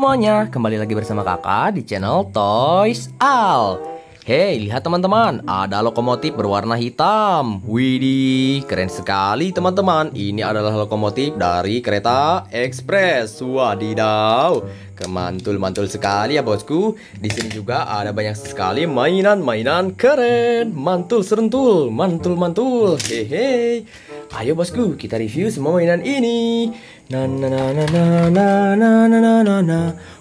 Semuanya, kembali lagi bersama kakak di channel Toys Al. Hei, lihat teman-teman, ada lokomotif berwarna hitam. Widih, keren sekali teman-teman. Ini adalah lokomotif dari kereta ekspres. Wadidaw Kemantul-mantul sekali ya bosku. Di sini juga ada banyak sekali mainan-mainan keren. Mantul serentul, mantul-mantul Hehe Ayo bosku, kita review semua mainan ini. Na na na na na na na na na na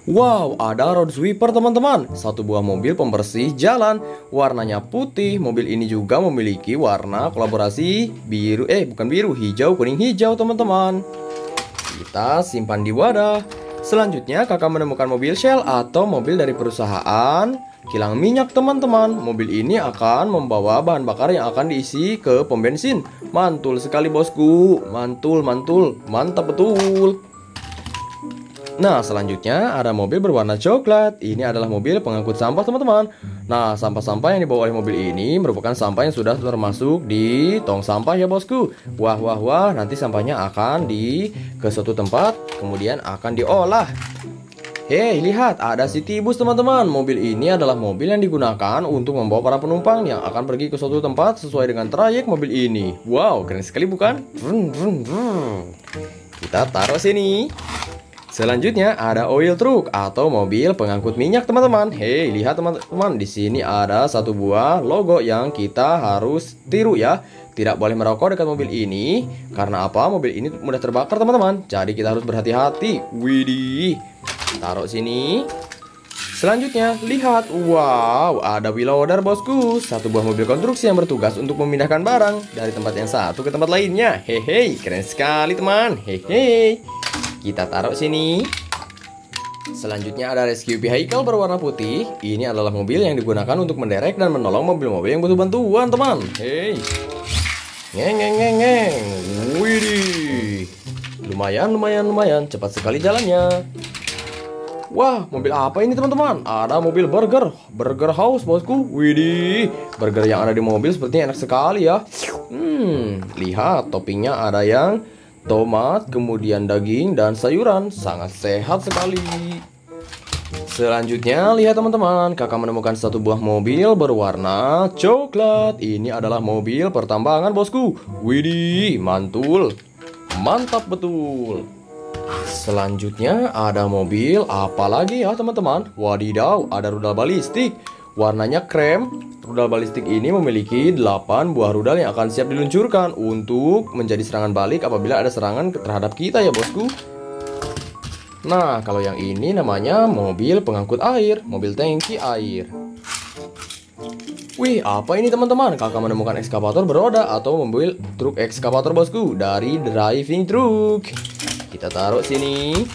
Wow, ada road sweeper teman-teman. Satu buah mobil pembersih jalan. Warnanya putih. Mobil ini juga memiliki warna kolaborasi biru Eh, bukan biru, hijau, kuning, hijau teman-teman. Kita simpan di wadah Selanjutnya kakak menemukan mobil Shell atau mobil dari perusahaan. Kilang minyak teman-teman. Mobil ini akan membawa bahan bakar yang akan diisi ke pom bensin. Mantul sekali bosku. Mantul, mantul, mantap betul Nah selanjutnya ada mobil berwarna coklat Ini adalah mobil pengangkut sampah teman-teman Nah sampah-sampah yang dibawa oleh mobil ini Merupakan sampah yang sudah termasuk di tong sampah ya bosku Wah wah wah nanti sampahnya akan di ke suatu tempat Kemudian akan diolah Hei, lihat, ada City Bus teman-teman. Mobil ini adalah mobil yang digunakan untuk membawa para penumpang yang akan pergi ke suatu tempat sesuai dengan trayek mobil ini. Wow, keren sekali bukan? Vrun, vrun, vrun. Kita taruh sini. Selanjutnya ada oil truck atau mobil pengangkut minyak teman-teman. Hei, lihat teman-teman, di sini ada satu buah logo yang kita harus tiru ya. Tidak boleh merokok dekat mobil ini karena apa? Mobil ini mudah terbakar teman-teman. Jadi kita harus berhati-hati. Widih. Taruh sini. Selanjutnya, lihat. Wow, ada wheel loader bosku. Satu buah mobil konstruksi yang bertugas untuk memindahkan barang dari tempat yang satu ke tempat lainnya. Hehe, keren sekali teman. Hehe. Kita taruh sini. Selanjutnya ada rescue vehicle berwarna putih. Ini adalah mobil yang digunakan untuk menderek dan menolong mobil-mobil yang butuh bantuan, teman. Hei. Ngeng ngeng ngeng ngeng. Widih. Lumayan, lumayan, lumayan. Cepat sekali jalannya. Wah, mobil apa ini teman-teman? Ada mobil burger, burger house bosku. Widih, burger yang ada di mobil sepertinya enak sekali ya. Hmm, lihat toppingnya ada yang tomat, kemudian daging dan sayuran. Sangat sehat sekali. Selanjutnya, lihat teman-teman, kakak menemukan satu buah mobil berwarna coklat. Ini adalah mobil pertambangan bosku. Widih, mantul. Mantap betul. Selanjutnya ada mobil apa lagi ya teman-teman? Wadidaw, ada rudal balistik. Warnanya krem. Rudal balistik ini memiliki 8 buah rudal yang akan siap diluncurkan untuk menjadi serangan balik apabila ada serangan terhadap kita ya bosku. Nah, kalau yang ini namanya mobil pengangkut air, mobil tangki air. Wih, apa ini teman-teman? Kakak menemukan ekskavator beroda atau mobil truk ekskavator bosku dari driving truck. Kita taruh sini.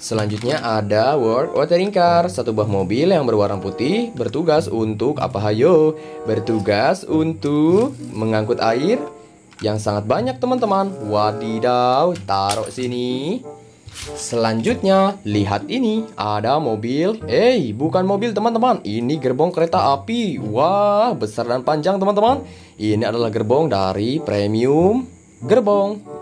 Selanjutnya ada World Watering Car, satu buah mobil yang berwarna putih bertugas untuk apa hayo? Bertugas untuk mengangkut air yang sangat banyak teman-teman. Wadidaw, taruh sini. Selanjutnya, lihat ini, ada mobil. Eh, bukan mobil teman-teman, ini gerbong kereta api. Wah, besar dan panjang teman-teman. Ini adalah gerbong dari premium gerbong.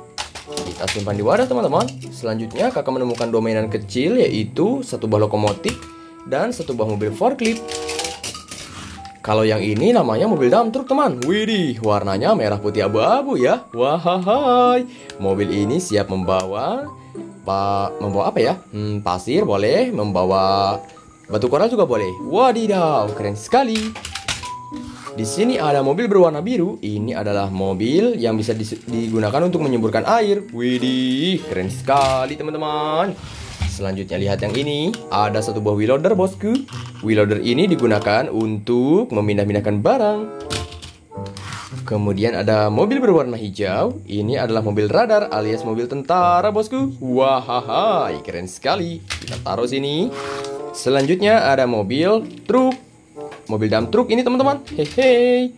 Kita simpan di wadah teman-teman. Selanjutnya kakak menemukan dua mainan kecil yaitu satu buah lokomotif dan satu buah mobil forklift. Kalau yang ini namanya mobil dump truk teman. Widih, warnanya merah putih abu-abu ya. Wahai, mobil ini siap membawa pak membawa apa ya? Hmm, pasir boleh, membawa batu koral juga boleh. Wadidaw, keren sekali. Di sini ada mobil berwarna biru. Ini adalah mobil yang bisa digunakan untuk menyemburkan air. Widih, keren sekali teman-teman. Selanjutnya lihat yang ini. Ada satu buah wheel loader bosku. Wheel loader ini digunakan untuk memindah-mindahkan barang. Kemudian ada mobil berwarna hijau. Ini adalah mobil radar alias mobil tentara bosku. Wah, keren sekali. Kita taruh sini. Selanjutnya ada mobil truk mobil dump truck ini teman-teman. Hehe.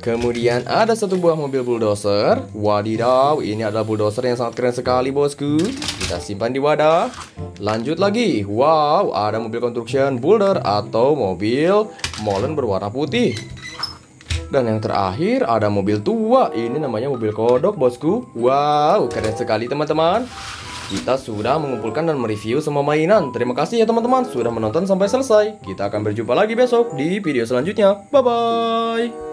Kemudian ada satu buah mobil bulldozer. Wadidaw, ini adalah bulldozer yang sangat keren sekali bosku. Kita simpan di wadah. Lanjut lagi. Wow, ada mobil construction boulder atau mobil molen berwarna putih. Dan yang terakhir ada mobil tua. Ini namanya mobil kodok bosku. Wow, keren sekali teman-teman. Kita sudah mengumpulkan dan mereview semua mainan. Terima kasih ya teman-teman sudah menonton sampai selesai. Kita akan berjumpa lagi besok di video selanjutnya. Bye-bye.